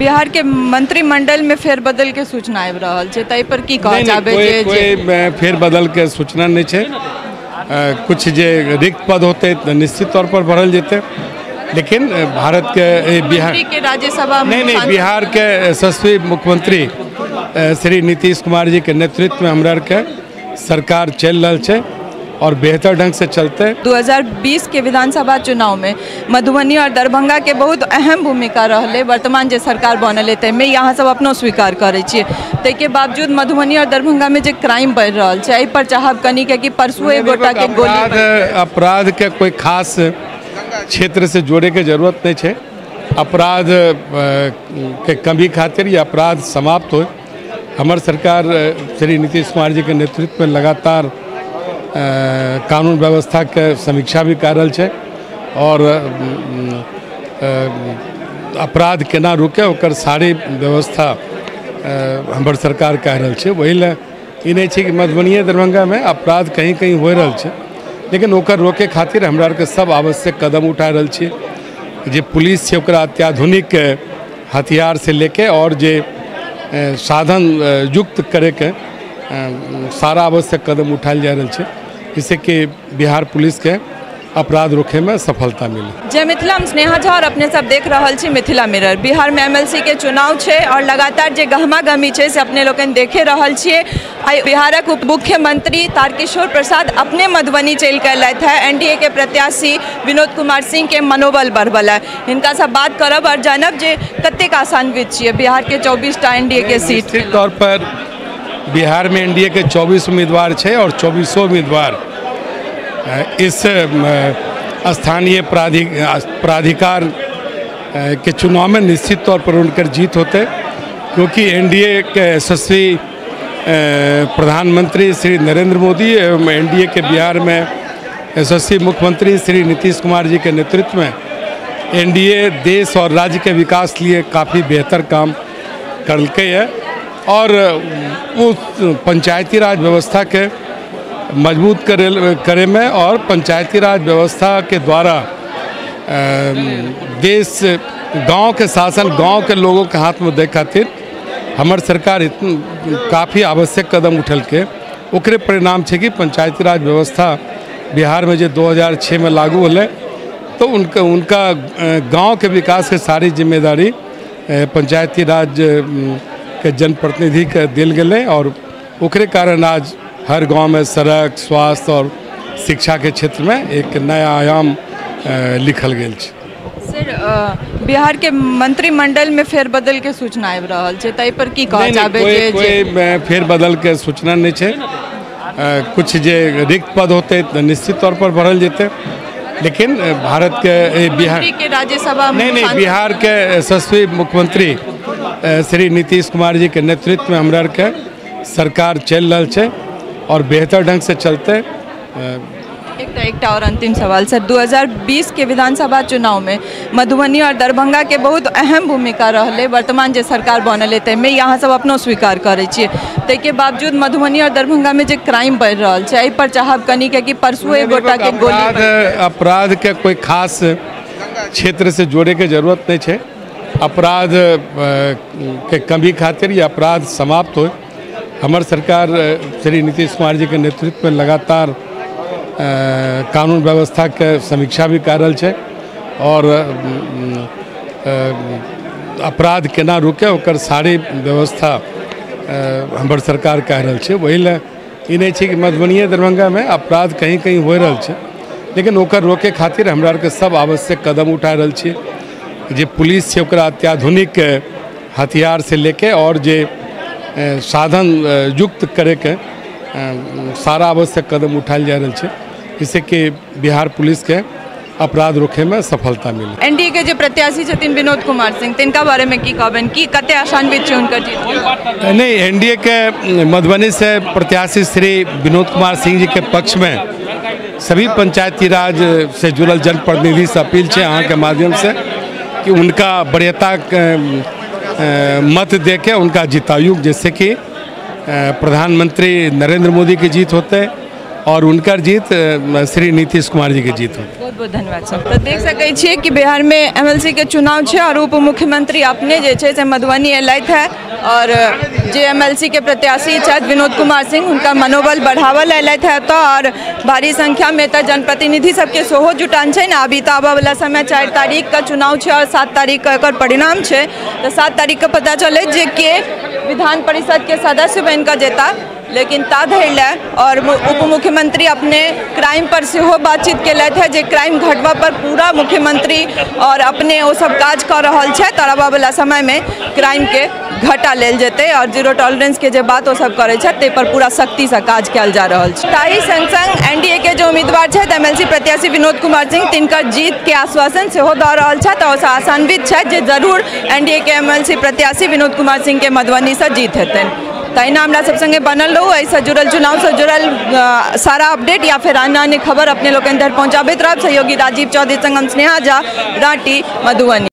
बिहार के मंत्रिमंडल में फेरबदल के सूचना आबि रहल छै ताहि पर की नहीं, जे कोई फेर बदल के सूचना नहीं छै। अ, कुछ जे रिक्त पद होते निश्चित तौर पर भरल जेतै। लेकिन भारत के बिहार के राज्यसभा नहीं नहीं बिहार के यशस्वी मुख्यमंत्री श्री नीतीश कुमार जी के नेतृत्व में हमरा के सरकार चल रहल छै। और बेहतर ढंग से चलते। 2020 के विधानसभा चुनाव में मधुबनी और दरभंगा के बहुत अहम भूमिका रहले वर्तमान जे सरकार बनल है ताहिमे यहाँ सब अपनो स्वीकार करे छियै। के बावजूद मधुबनी और दरभंगा में जे क्राइम बढ़ रहा है पर चाहब कनी के कि परसुए एक गोटा के गोली अपराध के कोई खास क्षेत्र से जोड़े के ज़रूरत नहीं है अपराध के कमी खातिर या अपराध समाप्त हो हमर सरकार श्री नीतीश कुमार जी के नेतृत्व में लगातार कानून व्यवस्था के समीक्षा भी कर रहल छै और अपराध केना रुके ओकर सारी व्यवस्था हमर सरकार कह रहल छै। ओहि लए ई नहीं छै कि मधुबनिए दरभंगा में अपराध कहीं कहीं हो रहल छै लेकिन ओकर रोके खातिर हमरा सब आवश्यक कदम उठा रहल छियै। जे पुलिस ओकरा अत्याधुनिक अ, हथियार से लेके और जे साधन युक्त करैके अ, सारा आवश्यक कदम उठायल जा रहल छै। जिससे कि बिहार पुलिस के अपराध रोके में सफलता मिले। जय मिथिला हम स्नेहा झा और अपने सब देख रहा छी मिथिला मिरर। बिहार में एमएलसी के चुनाव छै और लगातार जे गहमा गहमी छै से अपने लोकनि देखे रहल छियै। आइ बिहारक उप मुख्यमंत्री तारकिशोर प्रसाद अपने मधुबनी चल के एलथि है। एनडीए के प्रत्याशी विनोद कुमार सिंह के मनोबल बढ़बल है। हिनका से बात करब और जानब जे कतेक आसान्वित छियै। बिहार के चौबीस टा एनडीए के सीट तौर पर बिहार में एनडीए के 24 उम्मीदवार छे और 24 उम्मीदवार इस स्थानीय प्राधि प्राधिकार के चुनाव में निश्चित तौर पर उनकर जीत होते, क्योंकि एनडीए के यशस्वी प्रधानमंत्री श्री नरेंद्र मोदी एवं एनडीए के बिहार में यशस्वी मुख्यमंत्री श्री नीतीश कुमार जी के नेतृत्व में एनडीए देश और राज्य के विकास लिए काफ़ी बेहतर काम करके है। और उस पंचायती राज व्यवस्था के मज़बूत करे करे में और पंचायती राज व्यवस्था के द्वारा देश, गाँव के शासन, गाँव के लोगों के हाथ में दे खातिर हमर सरकार काफ़ी आवश्यक कदम उठल के, ओकरे परिणाम छै कि पंचायती राज व्यवस्था बिहार में जो 2006 में लागू होले तो उनका उनका गाँव के विकास के सारी ज़िम्मेदारी पंचायती राज के जनप्रतिनिधि के दिल गए और ओकरे कारण आज हर गाँव में सड़क स्वास्थ्य और शिक्षा के क्षेत्र में एक नया आयाम लिखल छै। सर बिहार के मंत्रिमंडल में फेरबदल के सूचना आबि रहा है ताहि पर की नहीं, चाहबै कोई कोई अ, फेर बदल के सूचना नहीं है कुछ जे रिक्त पद होते तऽ निश्चित तौर पर भरल जेतै। लेकिन भारत के बिहार के राज्यसभा नहीं नहीं बिहार के यशस्वी मुख्यमंत्री श्री नीतीश कुमार जी के नेतृत्व में हमरा के सरकार चल रहल छै और बेहतर ढंग से चलते। एकटा एकटा और अंतिम सवाल सर। 2020 के विधानसभा चुनाव में मधुबनी और दरभंगा के बहुत अहम भूमिका रहले। वर्तमान जे सरकार बनल है ताहिमे यहाँ सब अपनो स्वीकार करे ते ताहिके बावजूद मधुबनी और दरभंगा में जे क्राइम बढ़ रहा है पर चाहब कनी के कि परसुए एक गोटा के गोली अपराध अपराध के कोई खास क्षेत्र से जोड़े के ज़रूरत नहीं है अपराध के कमी खातिर या अपराध समाप्त हो हमर सरकार श्री नीतीश कुमार जी के नेतृत्व में लगातार कानून व्यवस्था के समीक्षा भी कर रहल छै और अपराध केना रुके, ओकर सारी व्यवस्था हमर सरकार कह छै। ओहि लए ई नहीं छै कि मधुबनिए दरभंगा में अपराध कहीं कहीं हो रहा है लेकिन ओकर रोके खातिर हमरा सब आवश्यक कदम उठा रहल छियै। जे पुलिस छै ओकरा अत्याधुनिक अ, हथियार से लेके और जे साधन युक्त करैके अ, सारा आवश्यक कदम उठायल जा रहल छै जिससे कि बिहार पुलिस के अपराध रोके में सफलता मिले एनडीए के जे प्रत्याशी छथिन विनोद कुमार सिंह तिनका बारे में की कहबनि? की कते आसान्वित छै हुनकर जीत नहीं एनडीए के मधुबनी से प्रत्याशी श्री विनोद कुमार सिंह जी के पक्ष में सभी पंचायती राज से जुड़ल जनप्रतिनिधि से अपील है अहाँ के माध्यम से। कि उनका बढ़ता मत दे के उनका जितायुग, जैसे कि प्रधानमंत्री नरेंद्र मोदी की जीत होते और उनकर जीत श्री नीतीश कुमार जी की जीत होती बहुत बहुत धन्यवाद, सर। तो देख सकै छियै कि बिहार में एमएलसी के चुनाव छै और उप मुख्यमंत्री अपने जे छै से मधुबनी एलथि है और जे एमएलसी के प्रत्याशी छथि विनोद कुमार सिंह, हुनका मनोबल बढ़ावल एलथि है तो और भारी संख्या में तऽ जनप्रतिनिधि सबके सेहो जुटान छै ने अभी आबऽ वाला समय चारि तारीख का चुनाव छै और सात तारीख का एकर परिणाम छै। तऽ सात तारीख के पता चले जे के विधान परिषद के सदस्य बनि कऽ जेता। लेकिन ता लए और उप मुख्यमंत्री अपने क्राइम पर सेहो बातचीत केलथि है, जे क्राइम घटबा पर पूरा मुख्यमंत्री और अपने ओ सब काज रहल छथि और आबऽ वाला समय में क्राइम के घटा लेल जेतै और ज़ीरो टॉलरेंस के जे बात ओ सब करै ताहि पर पूरा सख्ती से काज कयल जा रहल छै। ताहि संग संग एनडीए के जो उम्मीदवार छथि एमएलसी प्रत्याशी विनोद कुमार सिंह, तिनकर जीत के आश्वासन सेहो दऽ रहल छथि और आशान्वित ज़रूर एनडीए के एमएलसी प्रत्याशी विनोद कुमार सिंह के मधुबनी से जीत हेतनि। तहिना हमारा सब संगे बनल रहू एहिसँ जुड़ल चुनाव से जुड़ल सारा अपडेट या फिर अन्य अन्य खबर अपने लोग पहुँचाबित रह सहयोगी राजीव चौधरी संगम स्नेहा झा राटी मधुबनी।